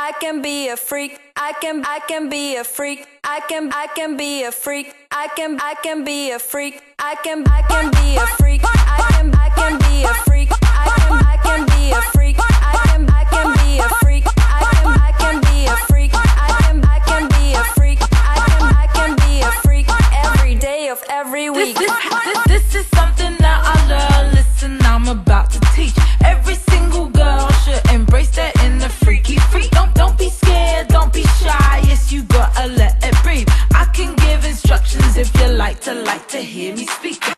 I can be a freak. I can I can be a freak. I can I can be a freak. I can I can be a freak. I can I can be a freak. I can I can be a freak. I can I can be a freak. I can I can be a freak. I can I can be a freak. I can I can be a freak. I can I can be a freak every day of every week. this, this, this is instructions if you like to like to hear me speak.